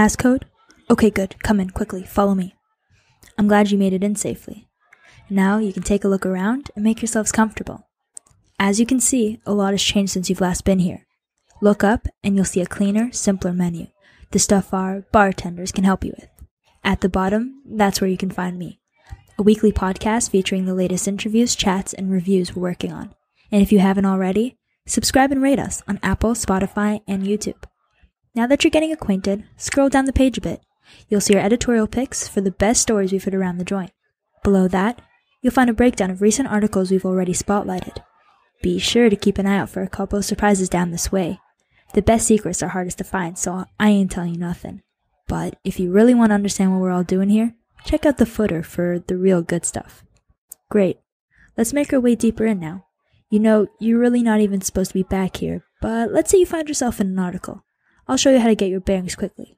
Passcode? Okay, good. Come in quickly. Follow me. I'm glad you made it in safely. Now you can take a look around and make yourselves comfortable. As you can see, a lot has changed since you've last been here. Look up and you'll see a cleaner, simpler menu, the stuff our bartenders can help you with. At the bottom, that's where you can find me. A weekly podcast featuring the latest interviews, chats, and reviews we're working on. And if you haven't already, subscribe and rate us on Apple, Spotify, and YouTube. Now that you're getting acquainted, scroll down the page a bit. You'll see our editorial picks for the best stories we've heard around the joint. Below that, you'll find a breakdown of recent articles we've already spotlighted. Be sure to keep an eye out for a couple of surprises down this way. The best secrets are hardest to find, so I ain't telling you nothing. But if you really want to understand what we're all doing here, check out the footer for the real good stuff. Great. Let's make our way deeper in now. You know, you're really not even supposed to be back here, but let's say you find yourself in an article. I'll show you how to get your bearings quickly.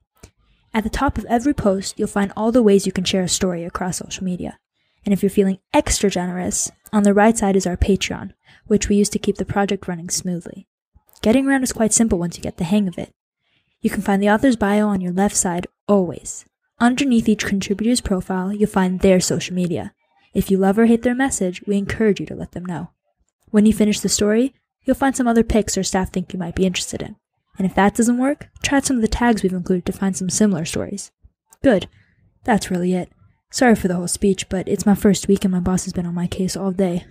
At the top of every post, you'll find all the ways you can share a story across social media. And if you're feeling extra generous, on the right side is our Patreon, which we use to keep the project running smoothly. Getting around is quite simple once you get the hang of it. You can find the author's bio on your left side always. Underneath each contributor's profile, you'll find their social media. If you love or hate their message, we encourage you to let them know. When you finish the story, you'll find some other picks our staff think you might be interested in. And if that doesn't work, try out some of the tags we've included to find some similar stories. Good. That's really it. Sorry for the whole speech, but it's my first week and my boss has been on my case all day.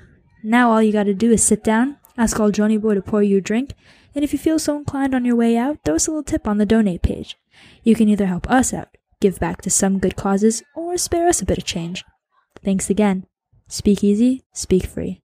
Now all you gotta do is sit down, ask old Johnny Boy to pour you a drink, and if you feel so inclined on your way out, throw us a little tip on the donate page. You can either help us out, give back to some good causes, or spare us a bit of change. Thanks again. Speak easy, speak free.